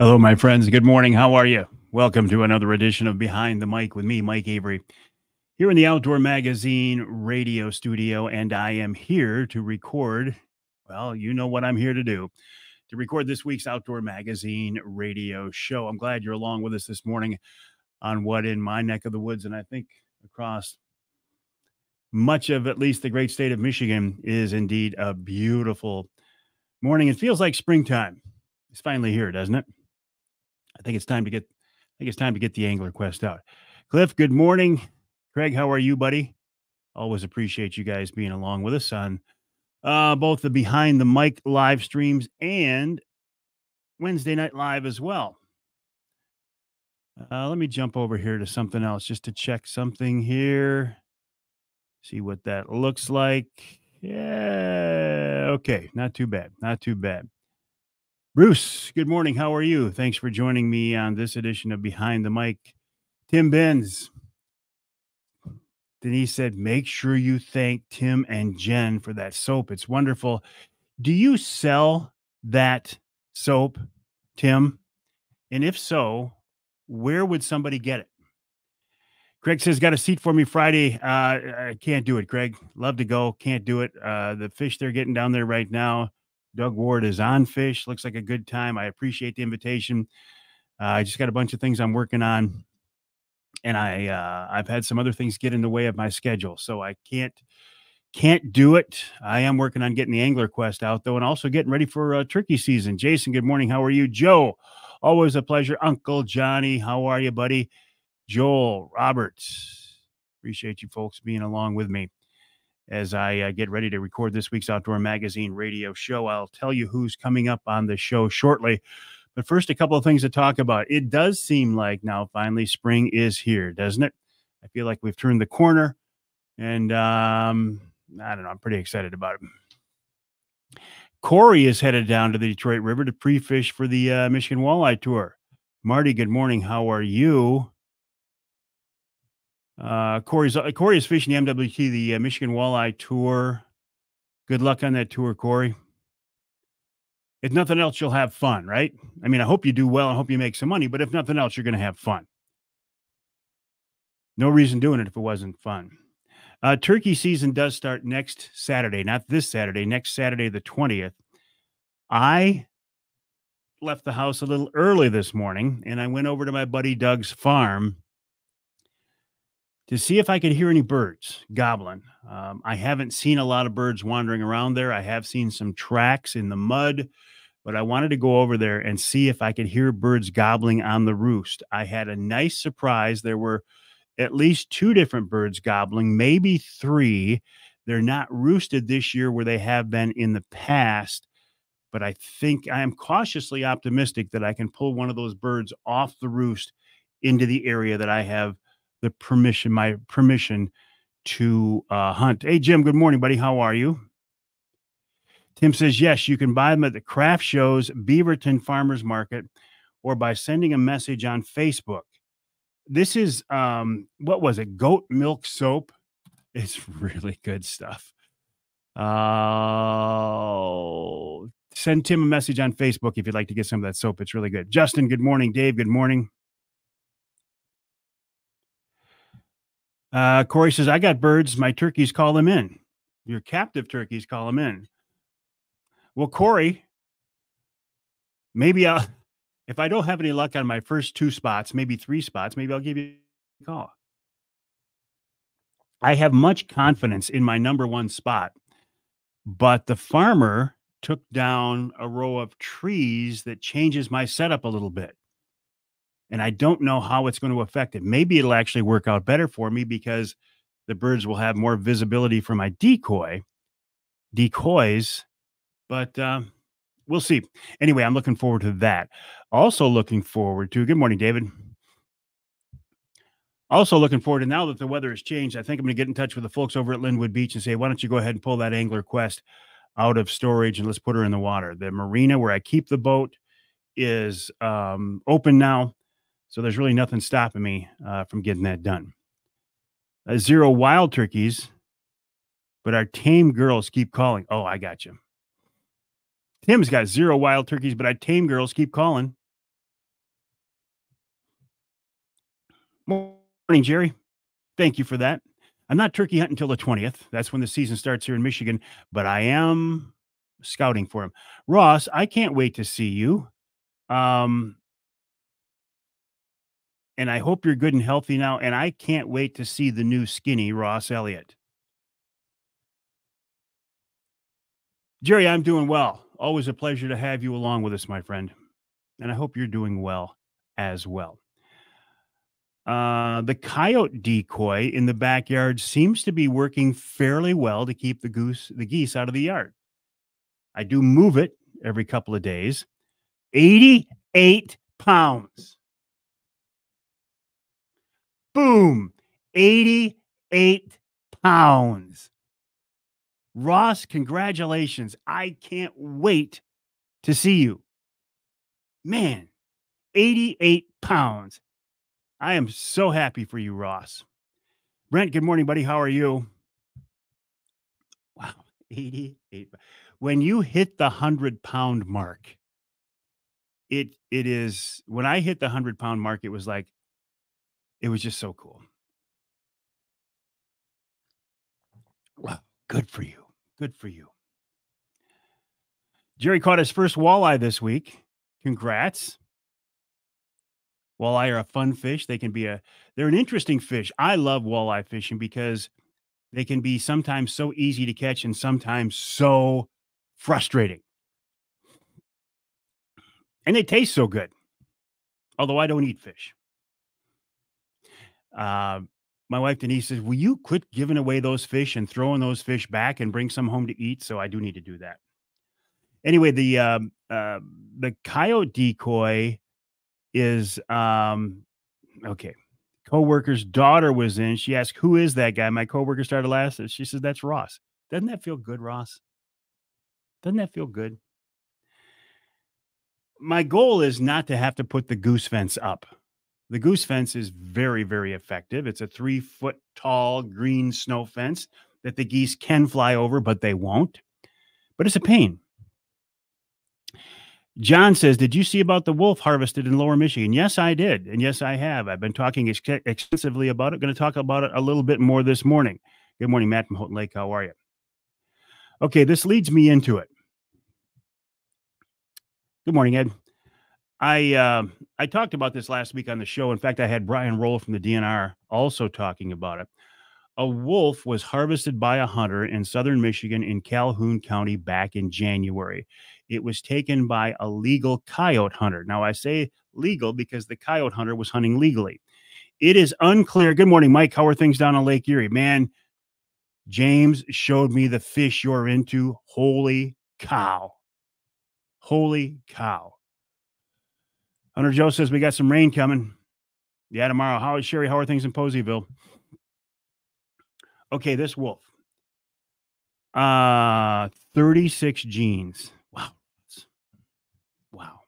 Hello, my friends. Good morning. How are you? Welcome to another edition of Behind the Mic with me, Mike Avery, here in the Outdoor Magazine radio studio. And I am here to record. Well, you know what I'm here to do to record this week's Outdoor Magazine radio show. I'm glad you're along with us this morning on what in my neck of the woods, and I think across much of at least the great state of Michigan is indeed a beautiful morning. It feels like springtime. It's finally here, doesn't it? I think it's time to get I think it's time to get the angler quest out. Cliff, good morning. Craig, how are you, buddy? Always appreciate you guys being along with us on uh, both the behind the mic live streams and Wednesday night live as well. Uh, let me jump over here to something else just to check something here. See what that looks like. Yeah. Okay. Not too bad. Not too bad. Bruce, good morning. How are you? Thanks for joining me on this edition of Behind the Mic. Tim Benz. Denise said, make sure you thank Tim and Jen for that soap. It's wonderful. Do you sell that soap, Tim? And if so, where would somebody get it? Craig says, got a seat for me Friday. Uh, I can't do it, Craig. Love to go. Can't do it. Uh, the fish they're getting down there right now Doug Ward is on fish. Looks like a good time. I appreciate the invitation. Uh, I just got a bunch of things I'm working on, and I uh, I've had some other things get in the way of my schedule, so I can't can't do it. I am working on getting the angler quest out though, and also getting ready for uh, turkey season. Jason, good morning. How are you, Joe? Always a pleasure. Uncle Johnny, how are you, buddy? Joel, Roberts, appreciate you folks being along with me as I uh, get ready to record this week's Outdoor Magazine radio show. I'll tell you who's coming up on the show shortly. But first, a couple of things to talk about. It does seem like now finally spring is here, doesn't it? I feel like we've turned the corner, and um, I don't know. I'm pretty excited about it. Corey is headed down to the Detroit River to pre-fish for the uh, Michigan Walleye Tour. Marty, good morning. How are you? Uh, Corey's uh, Corey is fishing the MWT, the uh, Michigan Walleye Tour. Good luck on that tour, Corey. If nothing else, you'll have fun, right? I mean, I hope you do well. I hope you make some money, but if nothing else, you're going to have fun. No reason doing it if it wasn't fun. Uh, turkey season does start next Saturday, not this Saturday, next Saturday, the 20th. I left the house a little early this morning and I went over to my buddy Doug's farm to see if I could hear any birds gobbling. Um, I haven't seen a lot of birds wandering around there. I have seen some tracks in the mud, but I wanted to go over there and see if I could hear birds gobbling on the roost. I had a nice surprise. There were at least two different birds gobbling, maybe three. They're not roosted this year where they have been in the past, but I think I am cautiously optimistic that I can pull one of those birds off the roost into the area that I have the permission, my permission to uh, hunt. Hey, Jim, good morning, buddy. How are you? Tim says, yes, you can buy them at the craft shows, Beaverton Farmers Market, or by sending a message on Facebook. This is, um, what was it? Goat milk soap. It's really good stuff. Uh, send Tim a message on Facebook if you'd like to get some of that soap. It's really good. Justin, good morning. Dave, good morning. Uh, Corey says, I got birds. My turkeys call them in. Your captive turkeys call them in. Well, Corey, maybe I'll, if I don't have any luck on my first two spots, maybe three spots, maybe I'll give you a call. I have much confidence in my number one spot, but the farmer took down a row of trees that changes my setup a little bit and I don't know how it's going to affect it. Maybe it'll actually work out better for me because the birds will have more visibility for my decoy, decoys, but um, we'll see. Anyway, I'm looking forward to that. Also, looking forward to good morning, David. Also, looking forward to now that the weather has changed. I think I'm going to get in touch with the folks over at Linwood Beach and say, why don't you go ahead and pull that Angler Quest out of storage and let's put her in the water. The marina where I keep the boat is um, open now. So there's really nothing stopping me uh, from getting that done. Uh, zero wild turkeys, but our tame girls keep calling. Oh, I got you. Tim's got zero wild turkeys, but our tame girls keep calling. Morning, Jerry. Thank you for that. I'm not turkey hunting until the 20th. That's when the season starts here in Michigan, but I am scouting for him. Ross, I can't wait to see you. Um, and I hope you're good and healthy now. And I can't wait to see the new skinny Ross Elliott. Jerry, I'm doing well. Always a pleasure to have you along with us, my friend. And I hope you're doing well as well. Uh, the coyote decoy in the backyard seems to be working fairly well to keep the goose, the geese out of the yard. I do move it every couple of days. 88 pounds. Boom. 88 pounds. Ross, congratulations. I can't wait to see you. Man, 88 pounds. I am so happy for you, Ross. Brent, good morning, buddy. How are you? Wow, 88. When you hit the 100 pound mark, it it is when I hit the 100 pound mark, it was like it was just so cool. Wow, good for you. Good for you. Jerry caught his first walleye this week. Congrats. Walleye are a fun fish. They can be a they're an interesting fish. I love walleye fishing because they can be sometimes so easy to catch and sometimes so frustrating. And they taste so good. Although I don't eat fish. Uh, my wife Denise says, Will you quit giving away those fish and throwing those fish back and bring some home to eat? So I do need to do that. Anyway, the um, uh, the coyote decoy is um okay. Co-worker's daughter was in. She asked, Who is that guy? My co-worker started laughing. She says, That's Ross. Doesn't that feel good, Ross? Doesn't that feel good? My goal is not to have to put the goose fence up. The goose fence is very, very effective. It's a three foot tall green snow fence that the geese can fly over, but they won't. But it's a pain. John says, Did you see about the wolf harvested in lower Michigan? Yes, I did. And yes, I have. I've been talking ex- extensively about it. Going to talk about it a little bit more this morning. Good morning, Matt from Houghton Lake. How are you? Okay, this leads me into it. Good morning, Ed. I uh, I talked about this last week on the show. In fact, I had Brian Roell from the DNR also talking about it. A wolf was harvested by a hunter in southern Michigan in Calhoun County back in January. It was taken by a legal coyote hunter. Now, I say legal because the coyote hunter was hunting legally. It is unclear. Good morning, Mike. How are things down on Lake Erie? Man, James showed me the fish you're into. Holy cow. Holy cow. Hunter Joe says we got some rain coming. Yeah, tomorrow. How is Sherry? How are things in Poseyville? Okay, this wolf. Uh 36 genes. Wow. Wow.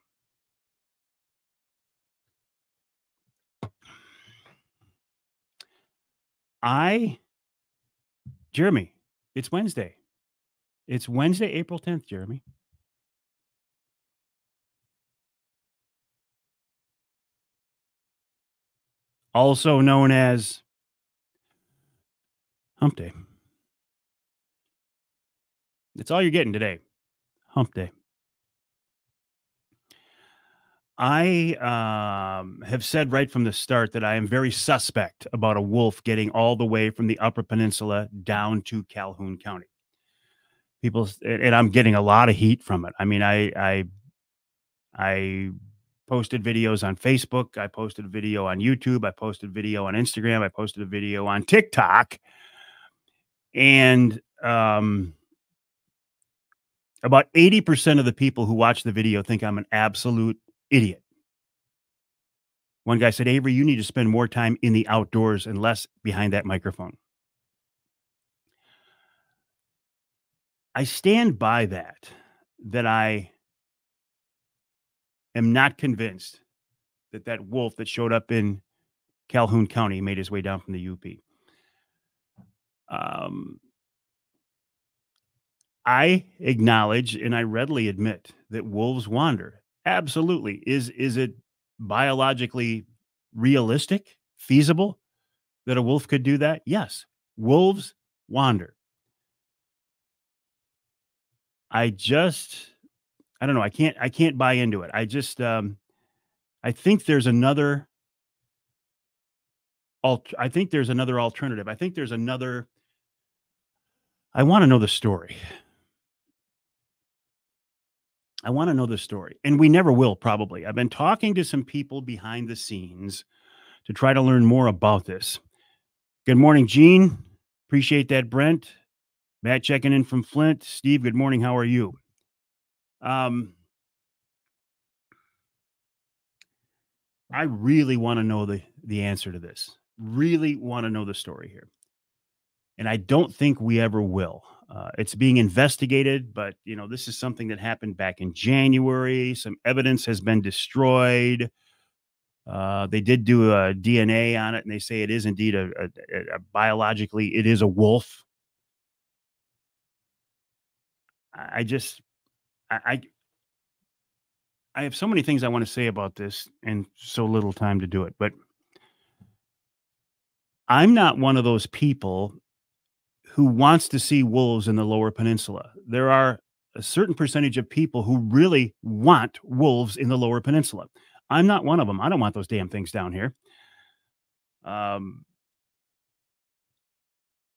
I Jeremy, it's Wednesday. It's Wednesday, April 10th, Jeremy. Also known as Hump Day. That's all you're getting today. Hump Day. I um, have said right from the start that I am very suspect about a wolf getting all the way from the Upper Peninsula down to Calhoun County. People, and I'm getting a lot of heat from it. I mean, I, I, I posted videos on Facebook. I posted a video on YouTube. I posted video on Instagram. I posted a video on TikTok. And um, about 80% of the people who watch the video think I'm an absolute idiot. One guy said, Avery, you need to spend more time in the outdoors and less behind that microphone. I stand by that, that I am not convinced that that wolf that showed up in Calhoun County made his way down from the UP. Um, I acknowledge and I readily admit that wolves wander. Absolutely. Is is it biologically realistic feasible that a wolf could do that? Yes. Wolves wander. I just I don't know. I can't I can't buy into it. I just um I think there's another alt I think there's another alternative. I think there's another I want to know the story. I want to know the story. And we never will probably. I've been talking to some people behind the scenes to try to learn more about this. Good morning, Gene. Appreciate that, Brent. Matt checking in from Flint. Steve, good morning. How are you? Um, I really want to know the the answer to this. Really want to know the story here, and I don't think we ever will. Uh, it's being investigated, but you know this is something that happened back in January. Some evidence has been destroyed. Uh, they did do a DNA on it, and they say it is indeed a, a, a biologically it is a wolf. I just I, I have so many things I want to say about this and so little time to do it, but I'm not one of those people who wants to see wolves in the lower peninsula. There are a certain percentage of people who really want wolves in the lower peninsula. I'm not one of them. I don't want those damn things down here. Um,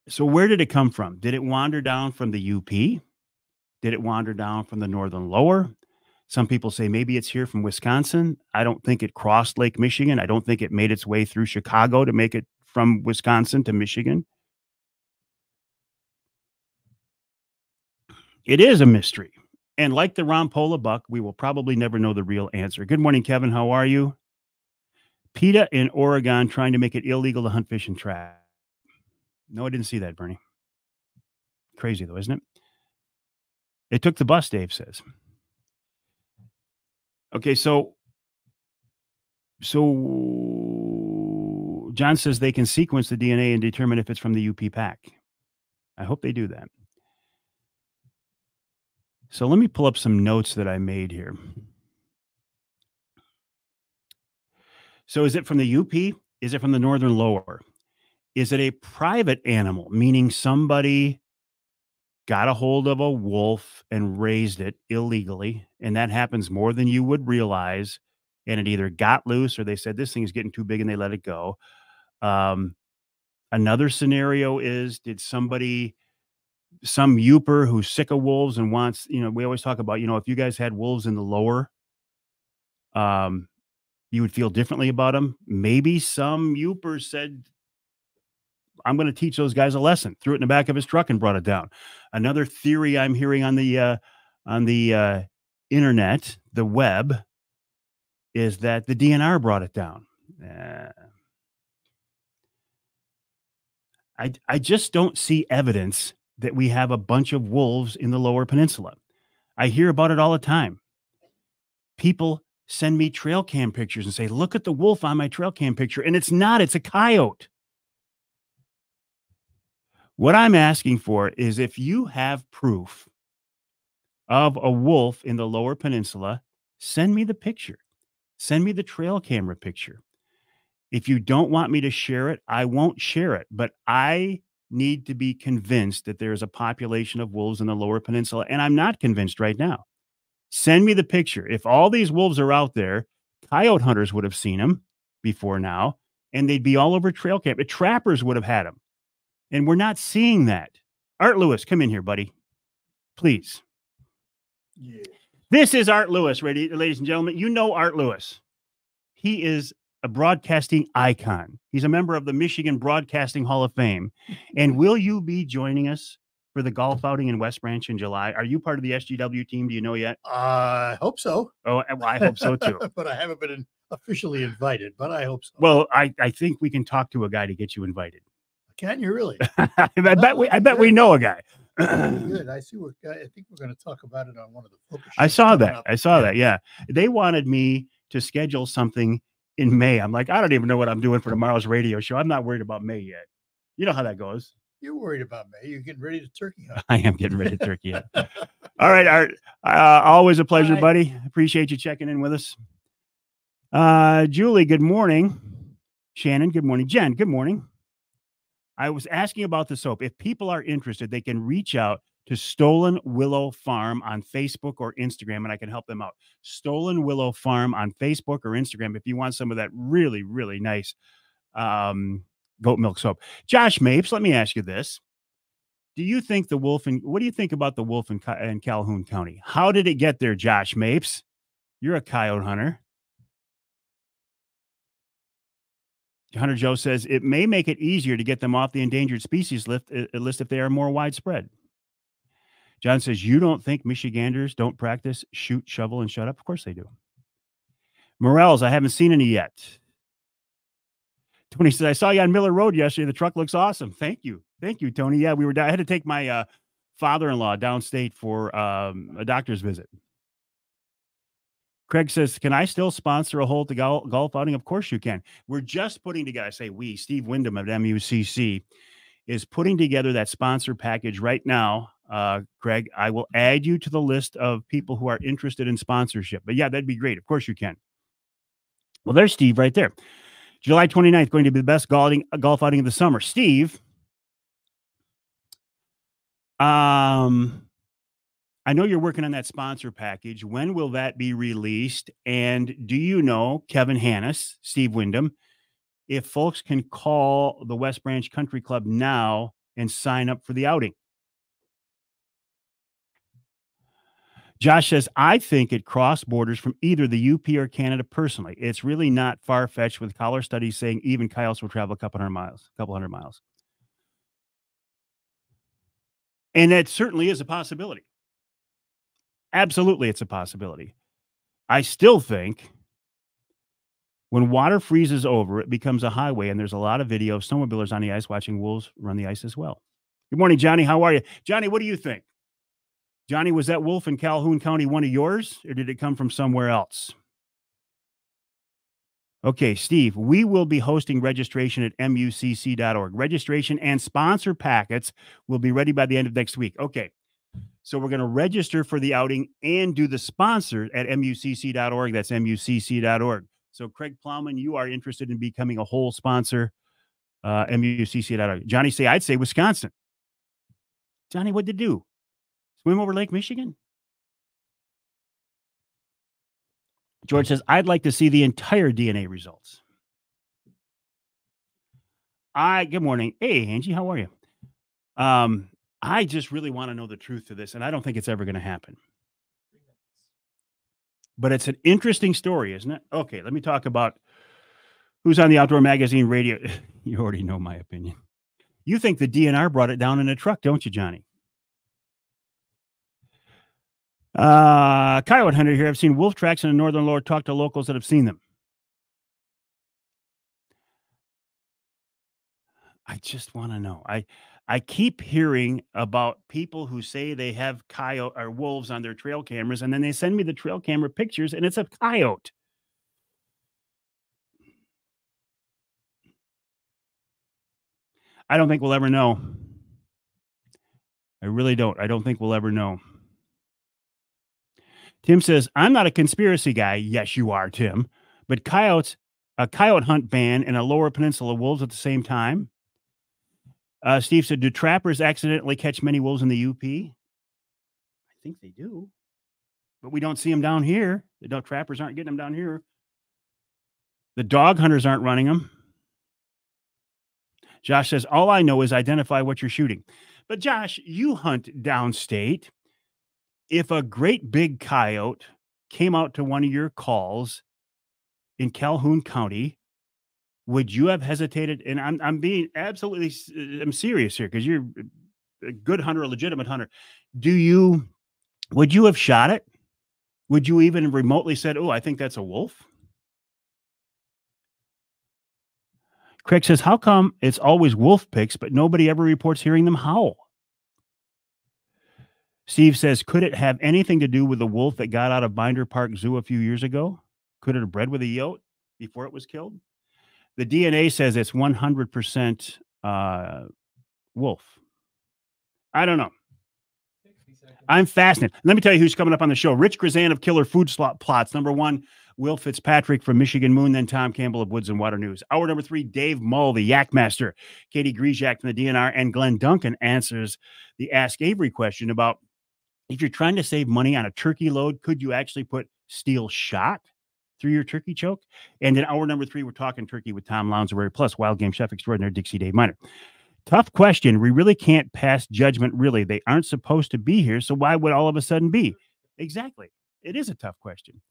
so where did it come from? Did it wander down from the UP? Did it wander down from the northern lower? Some people say maybe it's here from Wisconsin. I don't think it crossed Lake Michigan. I don't think it made its way through Chicago to make it from Wisconsin to Michigan. It is a mystery. And like the Ron Pola buck, we will probably never know the real answer. Good morning, Kevin. How are you? PETA in Oregon trying to make it illegal to hunt, fish, and trap. No, I didn't see that, Bernie. Crazy though, isn't it? It took the bus, Dave says. Okay, so so John says they can sequence the DNA and determine if it's from the UP pack. I hope they do that. So let me pull up some notes that I made here. So is it from the UP? Is it from the northern lower? Is it a private animal, meaning somebody got a hold of a wolf and raised it illegally. And that happens more than you would realize. And it either got loose or they said this thing is getting too big and they let it go. Um, another scenario is did somebody, some Yooper who's sick of wolves and wants, you know, we always talk about, you know, if you guys had wolves in the lower, um, you would feel differently about them. Maybe some Yooper said, I'm going to teach those guys a lesson. Threw it in the back of his truck and brought it down. Another theory I'm hearing on the uh, on the uh, internet, the web, is that the DNR brought it down. Uh, I I just don't see evidence that we have a bunch of wolves in the Lower Peninsula. I hear about it all the time. People send me trail cam pictures and say, "Look at the wolf on my trail cam picture," and it's not; it's a coyote. What I'm asking for is if you have proof of a wolf in the lower peninsula, send me the picture. Send me the trail camera picture. If you don't want me to share it, I won't share it. But I need to be convinced that there is a population of wolves in the lower peninsula. And I'm not convinced right now. Send me the picture. If all these wolves are out there, coyote hunters would have seen them before now, and they'd be all over trail camp. Trappers would have had them. And we're not seeing that. Art Lewis, come in here, buddy. Please. Yeah. This is Art Lewis, ready, ladies and gentlemen. You know Art Lewis. He is a broadcasting icon. He's a member of the Michigan Broadcasting Hall of Fame. And will you be joining us for the golf outing in West Branch in July? Are you part of the SGW team? Do you know yet? I hope so. Oh, well, I hope so too. but I haven't been officially invited, but I hope so. Well, I, I think we can talk to a guy to get you invited. Can you really? I bet we. I bet we know a guy. Good. I see. We're. I think we're going to talk about it on one of the focus. I saw that. Up. I saw yeah. that. Yeah, they wanted me to schedule something in May. I'm like, I don't even know what I'm doing for tomorrow's radio show. I'm not worried about May yet. You know how that goes. You're worried about May. You're getting ready to turkey hunt. I am getting ready to turkey hunt. All right, Art. Uh, always a pleasure, Bye. buddy. Appreciate you checking in with us. Uh, Julie, good morning. Shannon, good morning. Jen, good morning. I was asking about the soap. If people are interested, they can reach out to Stolen Willow Farm on Facebook or Instagram, and I can help them out. Stolen Willow Farm on Facebook or Instagram if you want some of that really, really nice um, goat milk soap. Josh Mapes, let me ask you this. Do you think the wolf and what do you think about the wolf in, in Calhoun County? How did it get there, Josh Mapes? You're a coyote hunter. Hunter Joe says it may make it easier to get them off the endangered species list, uh, list if they are more widespread. John says, You don't think Michiganders don't practice shoot, shovel, and shut up? Of course they do. Morels, I haven't seen any yet. Tony says, I saw you on Miller Road yesterday. The truck looks awesome. Thank you. Thank you, Tony. Yeah, we were, I had to take my uh, father in law downstate for um, a doctor's visit. Craig says, Can I still sponsor a hole to golf outing? Of course you can. We're just putting together, I say we, Steve Wyndham of MUCC is putting together that sponsor package right now uh, Craig. I will add you to the list of people who are interested in sponsorship. But yeah, that'd be great. Of course you can. Well, there's Steve right there. July 29th, going to be the best golf outing of the summer. Steve, um, I know you're working on that sponsor package. When will that be released? And do you know Kevin Hannis, Steve Wyndham, if folks can call the West Branch Country Club now and sign up for the outing? Josh says, I think it crossed borders from either the UP or Canada personally. It's really not far fetched with collar studies saying even coyotes will travel a couple hundred miles, a couple hundred miles. And that certainly is a possibility. Absolutely, it's a possibility. I still think when water freezes over, it becomes a highway, and there's a lot of video of snowmobilers on the ice watching wolves run the ice as well. Good morning, Johnny. How are you? Johnny, what do you think? Johnny, was that wolf in Calhoun County one of yours, or did it come from somewhere else? Okay, Steve, we will be hosting registration at mucc.org. Registration and sponsor packets will be ready by the end of next week. Okay, so we're going to register for the outing and do the sponsor at mucc.org. That's mucc.org. So, Craig Plowman, you are interested in becoming a whole sponsor, uh, mucc.org. Johnny, say, I'd say Wisconsin. Johnny, what to do? Swim over Lake Michigan? George says, I'd like to see the entire DNA results. I, good morning. Hey, Angie, how are you? Um, I just really want to know the truth to this, and I don't think it's ever going to happen. But it's an interesting story, isn't it? Okay, let me talk about who's on the Outdoor Magazine radio. you already know my opinion. You think the DNR brought it down in a truck, don't you, Johnny? Uh, Coyote Hunter here. I've seen wolf tracks in the northern lower. Talk to locals that have seen them. I just want to know. I I keep hearing about people who say they have coyote or wolves on their trail cameras, and then they send me the trail camera pictures, and it's a coyote. I don't think we'll ever know. I really don't. I don't think we'll ever know. Tim says, I'm not a conspiracy guy. Yes, you are, Tim. But coyotes, a coyote hunt ban and a lower peninsula wolves at the same time. Uh, Steve said, Do trappers accidentally catch many wolves in the UP? I think they do, but we don't see them down here. The dog trappers aren't getting them down here. The dog hunters aren't running them. Josh says, All I know is identify what you're shooting. But Josh, you hunt downstate if a great big coyote came out to one of your calls in Calhoun County, would you have hesitated? And I'm I'm being absolutely uh, I'm serious here because you're a good hunter, a legitimate hunter. Do you would you have shot it? Would you even remotely said, "Oh, I think that's a wolf"? Craig says, "How come it's always wolf picks, but nobody ever reports hearing them howl?" Steve says, could it have anything to do with the wolf that got out of Binder Park Zoo a few years ago? Could it have bred with a yote before it was killed? The DNA says it's 100% uh, wolf. I don't know. I'm fascinated. Let me tell you who's coming up on the show. Rich Grizan of Killer Food Slot Plots. Number one, Will Fitzpatrick from Michigan Moon, then Tom Campbell of Woods and Water News. Hour number three, Dave Mull, the Yak Master, Katie Griesiak from the DNR, and Glenn Duncan answers the Ask Avery question about if you're trying to save money on a turkey load, could you actually put steel shot through your turkey choke? And in hour number three, we're talking turkey with Tom Lounsbury plus wild game chef extraordinaire Dixie Dave Miner. Tough question. We really can't pass judgment, really. They aren't supposed to be here. So why would all of a sudden be? Exactly. It is a tough question.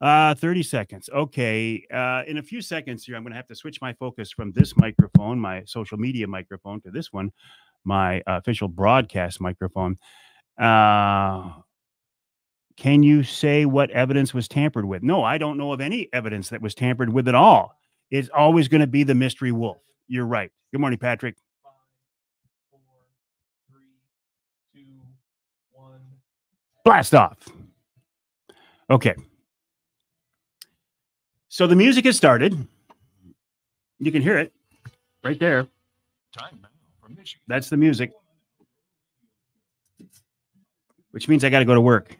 Uh, 30 seconds. Okay. Uh, in a few seconds here, I'm going to have to switch my focus from this microphone, my social media microphone, to this one, my uh, official broadcast microphone. Uh, can you say what evidence was tampered with? No, I don't know of any evidence that was tampered with at all. It's always going to be the mystery wolf. You're right. Good morning, Patrick. Five, four, three, two, one. Blast off. Okay. So the music has started. You can hear it right there. That's the music, which means I got to go to work.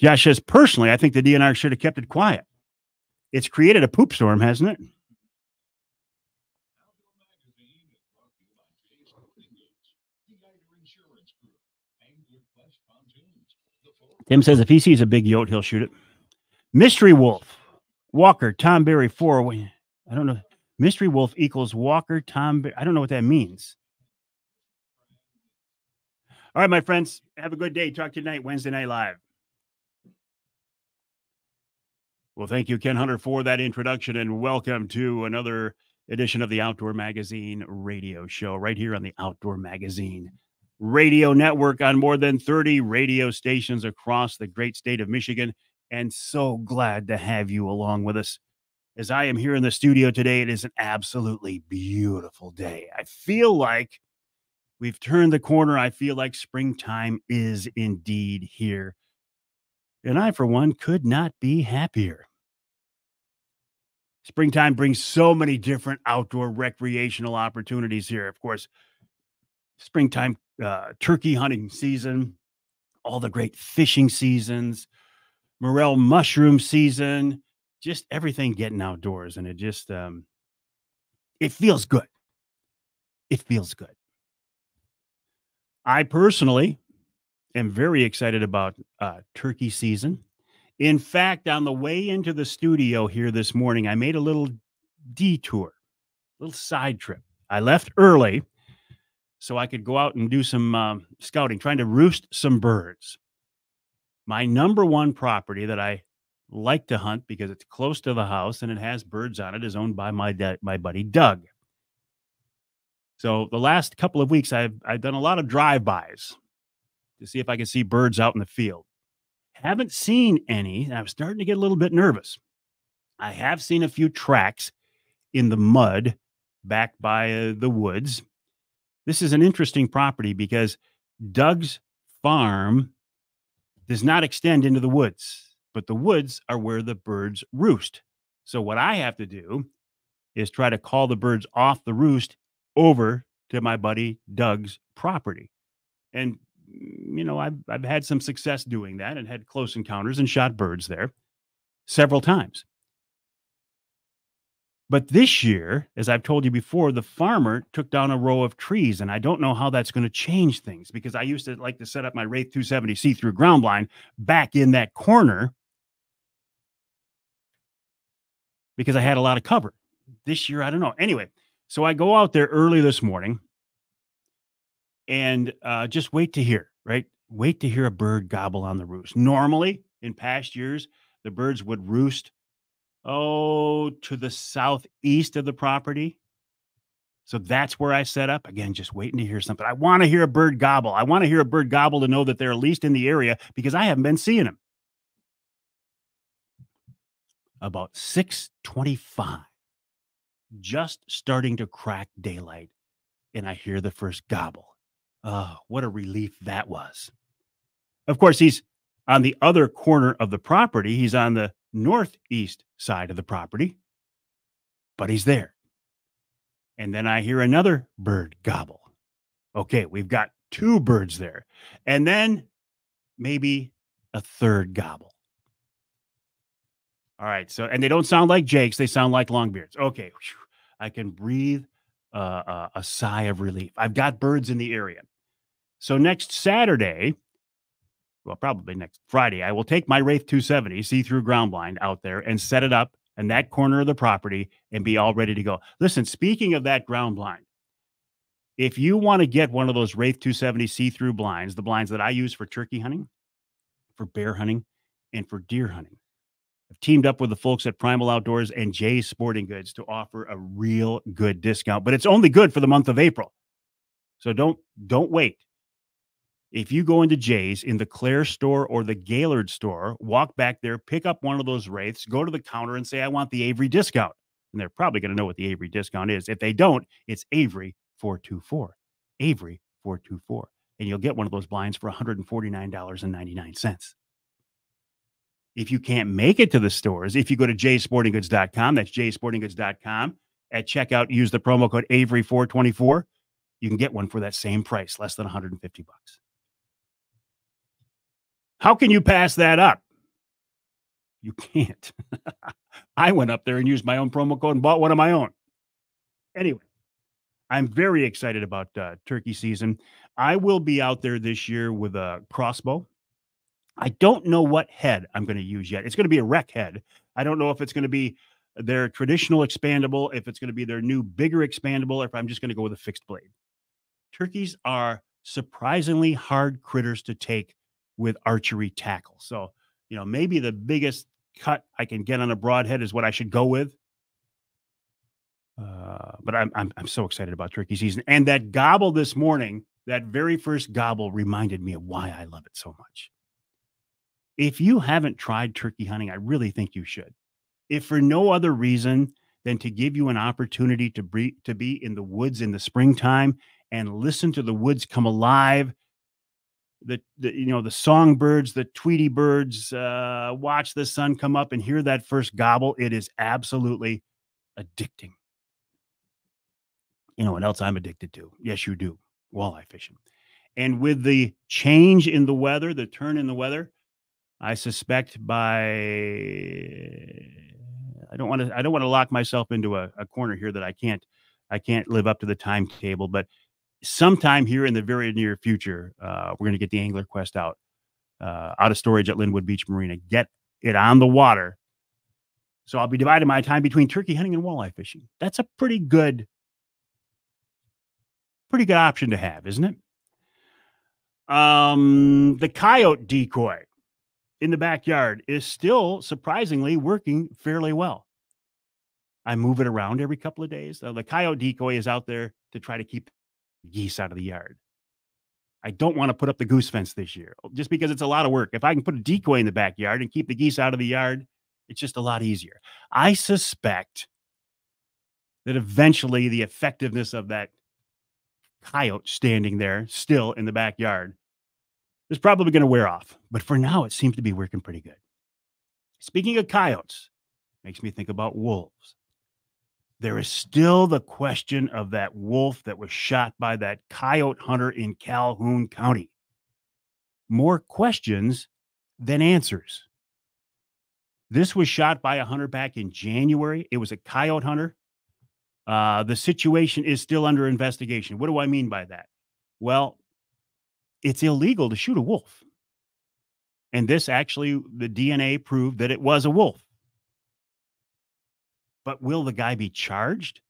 Josh says, personally, I think the DNR should have kept it quiet. It's created a poop storm, hasn't it? Tim says if he sees a big yote, he'll shoot it. Mystery Wolf, Walker, Tom Berry, four. Oh I don't know. Mystery Wolf equals Walker, Tom. Berry. I don't know what that means. All right, my friends, have a good day. Talk to you tonight, Wednesday Night Live. Well, thank you, Ken Hunter, for that introduction, and welcome to another edition of the Outdoor Magazine radio show right here on the Outdoor Magazine radio network on more than 30 radio stations across the great state of Michigan. And so glad to have you along with us. As I am here in the studio today, it is an absolutely beautiful day. I feel like we've turned the corner. I feel like springtime is indeed here. And I, for one, could not be happier. Springtime brings so many different outdoor recreational opportunities here. Of course, springtime uh, turkey hunting season, all the great fishing seasons, morel mushroom season, just everything getting outdoors. And it just, um, it feels good. It feels good. I personally am very excited about uh, turkey season. In fact, on the way into the studio here this morning, I made a little detour, a little side trip. I left early so I could go out and do some um, scouting, trying to roost some birds. My number one property that I like to hunt because it's close to the house and it has birds on it is owned by my my buddy Doug. So the last couple of weeks I've I've done a lot of drive-bys to see if I can see birds out in the field. Haven't seen any. I'm starting to get a little bit nervous. I have seen a few tracks in the mud back by uh, the woods this is an interesting property because Doug's farm does not extend into the woods, but the woods are where the birds roost. So, what I have to do is try to call the birds off the roost over to my buddy Doug's property. And, you know, I've, I've had some success doing that and had close encounters and shot birds there several times. But this year, as I've told you before, the farmer took down a row of trees, and I don't know how that's going to change things because I used to like to set up my Wraith 270 see through ground blind back in that corner because I had a lot of cover. This year, I don't know. Anyway, so I go out there early this morning and uh, just wait to hear, right? Wait to hear a bird gobble on the roost. Normally, in past years, the birds would roost oh, to the southeast of the property. So that's where I set up. Again, just waiting to hear something. I want to hear a bird gobble. I want to hear a bird gobble to know that they're at least in the area because I haven't been seeing them. About 625, just starting to crack daylight, and I hear the first gobble. Oh, what a relief that was. Of course, he's on the other corner of the property. He's on the northeast side of the property, but he's there. And then I hear another bird gobble. Okay, we've got two birds there. And then maybe a third gobble. All right. So, and they don't sound like Jakes; they sound like Longbeards. Okay, whew, I can breathe uh, a sigh of relief. I've got birds in the area. So next Saturday, well, probably next Friday, I will take my Wraith 270 see-through ground blind out there and set it up in that corner of the property and be all ready to go. Listen, speaking of that ground blind, if you want to get one of those Wraith 270 see-through blinds, the blinds that I use for turkey hunting, for bear hunting, and for deer hunting, I've teamed up with the folks at Primal Outdoors and Jay's Sporting Goods to offer a real good discount, but it's only good for the month of April. So don't don't wait. If you go into Jay's in the Clare store or the Gaylord store, walk back there, pick up one of those wraiths, go to the counter and say, I want the Avery discount. And they're probably going to know what the Avery discount is. If they don't, it's Avery 424. Avery 424. And you'll get one of those blinds for $149.99. If you can't make it to the stores, if you go to jayssportinggoods.com, that's jayssportinggoods.com, at checkout, use the promo code Avery424, you can get one for that same price, less than 150 bucks. How can you pass that up? You can't. I went up there and used my own promo code and bought one of my own. Anyway, I'm very excited about uh, turkey season. I will be out there this year with a crossbow. I don't know what head I'm going to use yet. It's going to be a rec head. I don't know if it's going to be their traditional expandable, if it's going to be their new bigger expandable, or if I'm just going to go with a fixed blade. Turkeys are surprisingly hard critters to take with archery tackle. So, you know, maybe the biggest cut I can get on a broadhead is what I should go with. Uh, but I'm, I'm I'm so excited about turkey season and that gobble this morning. That very first gobble reminded me of why I love it so much. If you haven't tried turkey hunting, I really think you should. If for no other reason than to give you an opportunity to be to be in the woods in the springtime and listen to the woods come alive the, the you know the songbirds the tweety birds uh, watch the sun come up and hear that first gobble it is absolutely addicting. You know what else i'm addicted to? Yes you do. Walleye fishing. And with the change in the weather the turn in the weather i suspect by i don't want to i don't want to lock myself into a, a corner here that i can't i can't live up to the timetable but sometime here in the very near future, uh, we're going to get the Angler Quest out, uh, out of storage at Linwood Beach Marina, get it on the water. So I'll be dividing my time between turkey hunting and walleye fishing. That's a pretty good, pretty good option to have, isn't it? Um, the coyote decoy in the backyard is still surprisingly working fairly well. I move it around every couple of days. The coyote decoy is out there to try to keep geese out of the yard. I don't want to put up the goose fence this year just because it's a lot of work. If I can put a decoy in the backyard and keep the geese out of the yard, it's just a lot easier. I suspect that eventually the effectiveness of that coyote standing there still in the backyard is probably going to wear off. But for now, it seems to be working pretty good. Speaking of coyotes, makes me think about wolves there is still the question of that wolf that was shot by that coyote hunter in Calhoun County. More questions than answers. This was shot by a hunter back in January. It was a coyote hunter. Uh, the situation is still under investigation. What do I mean by that? Well, it's illegal to shoot a wolf. And this actually, the DNA proved that it was a wolf. But will the guy be charged?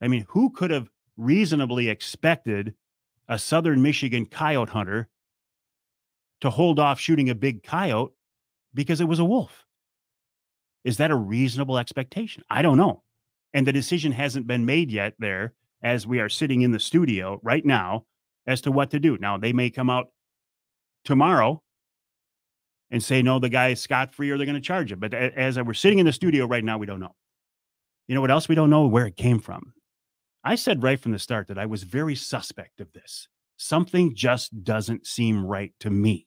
I mean, who could have reasonably expected a southern Michigan coyote hunter to hold off shooting a big coyote because it was a wolf? Is that a reasonable expectation? I don't know. And the decision hasn't been made yet there as we are sitting in the studio right now as to what to do. Now, they may come out tomorrow and say, no, the guy is scot free or they're going to charge him. But as we're sitting in the studio right now, we don't know. You know what else we don't know? Where it came from. I said right from the start that I was very suspect of this. Something just doesn't seem right to me.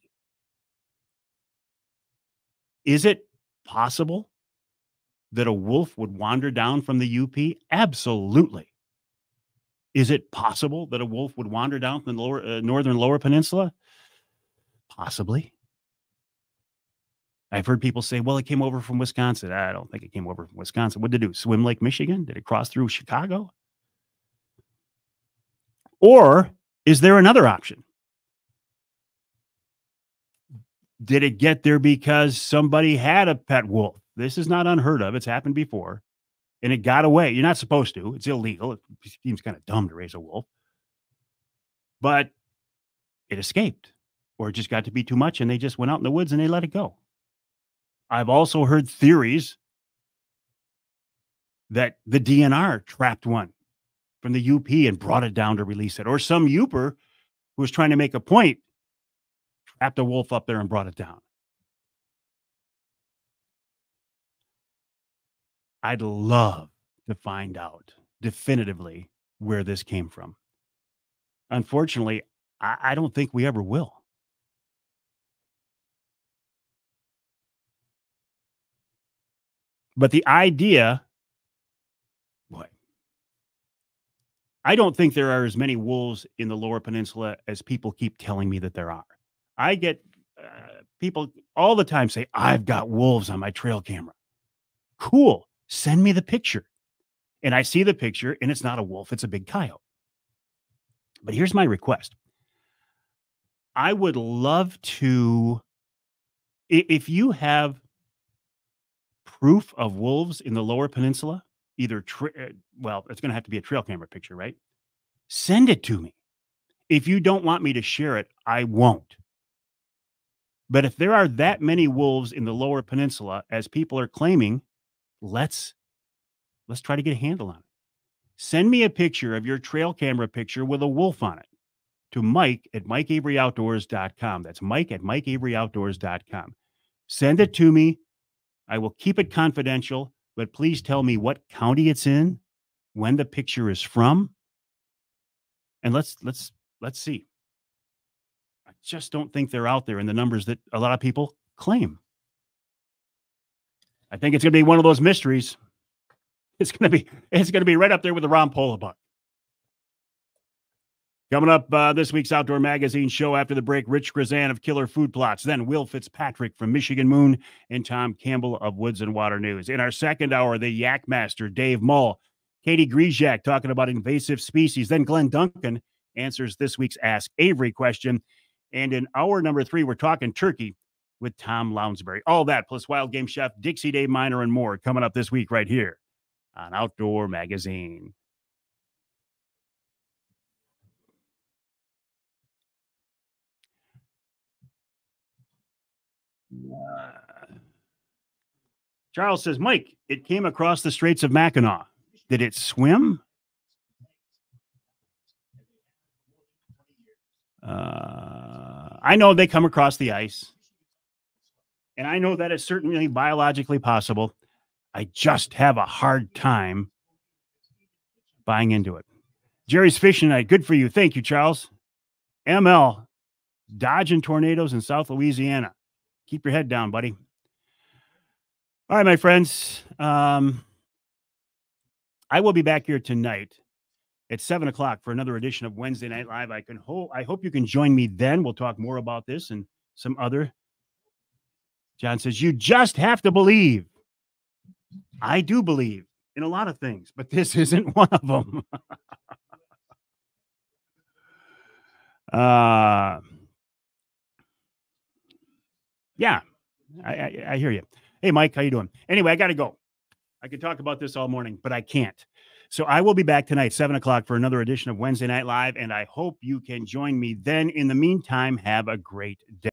Is it possible that a wolf would wander down from the UP? Absolutely. Is it possible that a wolf would wander down from the lower, uh, northern lower peninsula? Possibly. I've heard people say, well, it came over from Wisconsin. I don't think it came over from Wisconsin. What did it do? Swim Lake, Michigan? Did it cross through Chicago? Or is there another option? Did it get there because somebody had a pet wolf? This is not unheard of. It's happened before and it got away. You're not supposed to, it's illegal. It seems kind of dumb to raise a wolf, but it escaped or it just got to be too much and they just went out in the woods and they let it go. I've also heard theories that the DNR trapped one from the UP and brought it down to release it, or some Yooper who was trying to make a point trapped a wolf up there and brought it down. I'd love to find out definitively where this came from. Unfortunately, I, I don't think we ever will. But the idea, what? I don't think there are as many wolves in the lower peninsula as people keep telling me that there are. I get uh, people all the time say, I've got wolves on my trail camera. Cool. Send me the picture. And I see the picture, and it's not a wolf, it's a big coyote. But here's my request I would love to, if you have proof of wolves in the lower peninsula, either, tra- uh, well, it's going to have to be a trail camera picture, right? Send it to me. If you don't want me to share it, I won't. But if there are that many wolves in the lower peninsula, as people are claiming, let's let's try to get a handle on it. Send me a picture of your trail camera picture with a wolf on it to Mike at MikeAveryOutdoors.com. That's Mike at MikeAveryOutdoors.com. Send it to me. I will keep it confidential, but please tell me what county it's in, when the picture is from, and let's let's let's see. I just don't think they're out there in the numbers that a lot of people claim. I think it's going to be one of those mysteries. It's going to be it's going to be right up there with the Ron Pola. Coming up uh, this week's Outdoor Magazine show after the break, Rich Grizan of Killer Food Plots, then Will Fitzpatrick from Michigan Moon, and Tom Campbell of Woods and Water News. In our second hour, the Yak Master, Dave Mull, Katie Griesiak talking about invasive species. Then Glenn Duncan answers this week's Ask Avery question. And in hour number three, we're talking turkey with Tom Lounsbury. All that plus Wild Game Chef Dixie Dave Miner and more coming up this week right here on Outdoor Magazine. Uh, Charles says, Mike, it came across the Straits of Mackinac. Did it swim? Uh, I know they come across the ice. And I know that it's certainly biologically possible. I just have a hard time buying into it. Jerry's fishing night. Good for you. Thank you, Charles. ML, dodging tornadoes in South Louisiana. Keep your head down, buddy. All right, my friends. Um, I will be back here tonight at seven o'clock for another edition of Wednesday Night Live. I can hope I hope you can join me then. We'll talk more about this and some other John says, You just have to believe. I do believe in a lot of things, but this isn't one of them. uh, yeah, I, I, I hear you. Hey, Mike, how you doing? Anyway, I got to go. I could talk about this all morning, but I can't. So I will be back tonight, seven o'clock, for another edition of Wednesday Night Live, and I hope you can join me then. In the meantime, have a great day.